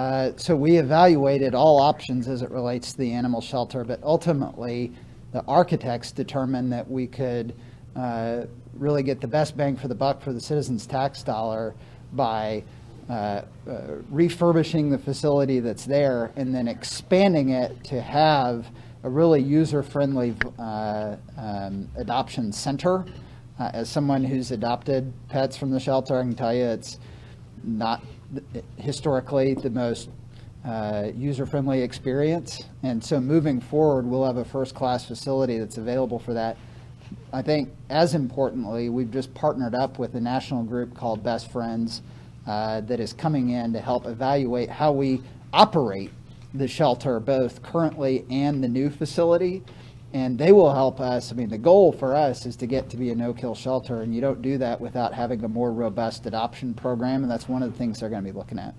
Uh, So we evaluated all options as it relates to the animal shelter, but ultimately, the architects determined that we could uh, really get the best bang for the buck for the citizens' tax dollar by uh, uh, refurbishing the facility that's there and then expanding it to have a really user-friendly uh, um, adoption center. As someone who's adopted pets from the shelter, I can tell you it's not historically the most uh, user-friendly experience. And so moving forward, we'll have a first-class facility that's available for that. I think as importantly, we've just partnered up with a national group called Best Friends uh, that is coming in to help evaluate how we operate the shelter, both currently and the new facility. And they will help us. I mean, the goal for us is to get to be a no-kill shelter, and you don't do that without having a more robust adoption program, and that's one of the things they're going to be looking at.